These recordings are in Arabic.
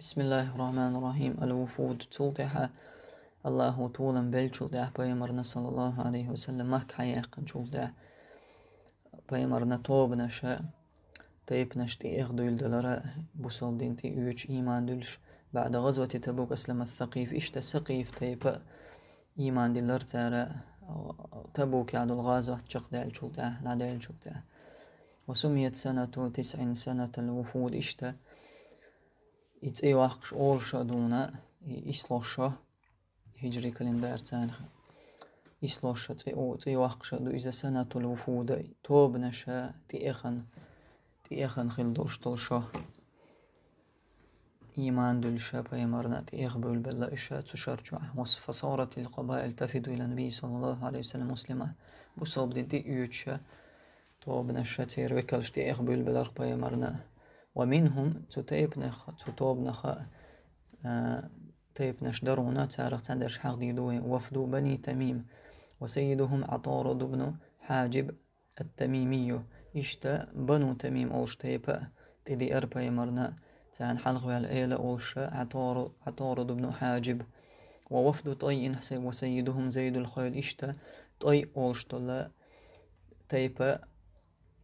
بسم الله الرحمن الرحيم الوفود تلتها الله طولا بل تلتها بيمرنا صلى الله عليه وسلم مك حياقا تلتها بيمرنا توبنا شا تيبنش تي اغدول دلرا بوصل دين تي يوش ايمان دلش بعد غزوة تبوك اسلم الثقيف اشتا سقيف تيبا ايمان دلر تارا تبوك عدو الغازوة تشق دال تلتها لا دال تلتها وسميت سنة تسع سنة الوفود اشتا تانخ islosha تي أو تي وقشا دو إذا سنة الوفود توب نشا تي إخن تي إخن خل دوش طلشا إيمان دلشا بيمرنا تي إخبل بلا إشا تشرجع فصارت القبائل تفد إلى النبي صلى الله عليه وسلم مسلمة بصوب دي يوتشا توب نشا تير وكلش تي إخبل بلا بيمرنا ومنهم تتيبنخ تتوبنخ آه، تيبنش درونا تارخ تندرش حق ديدوه وفدو بني تميم. وسيدهم عطارد بن حاجب التميمي. إشتا بنو تميم أولش تيبا تدي أربا يمرنا. تان حلق والإيلة أولش عطارد بن حاجب. ووفد طي وسيدهم زيد الخيل. إشتا طي أولش تيبا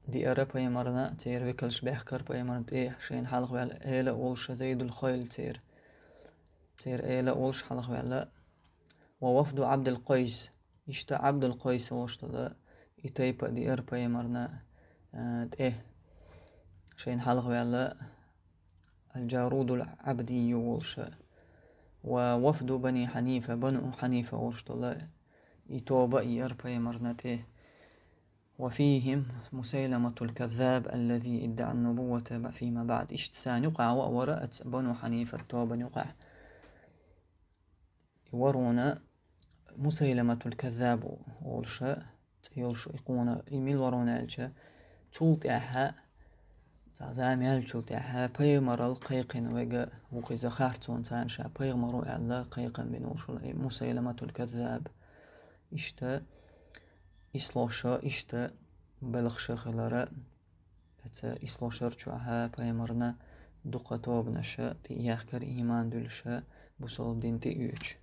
دي أرى بيمرنا تير وكلش بيحكر بيمرنا تيه شين حلق وعلا إيلا أولش زيد الخيل تير. تير إيلا أولش حلق وعلا. ووفد عبد القيس. يشتا عبد القيس أولش تلا يتيبا دي أرى بيمرنا آه تيه شين حلق وعلا. الجارود العبدي أولش ووفد بني حنيفة بنو حنيفة أولش تلا يتوبا يأر بيمرنا تيه وفيهم مسيلمة الكذاب الذي إدعى النبوة فيما بعد. اشتسان يقع ورأت بنو حنيفة توبا يقع ورونا مسيلمة الكذاب. ولشا تيولش يقونا إيميل ورونا الجا تولتعها تعزام يالجل تعها بيمر القيقن ويقا وقيزا خارتون. تانشا بيغمرو على قيقن بنولش مسيلمة الكذاب. اشتا ислоша ишта балахшахалара ата ислошар чуаха паймарна дуқатобнаша ти яхкар иман дулша бусолдинти үч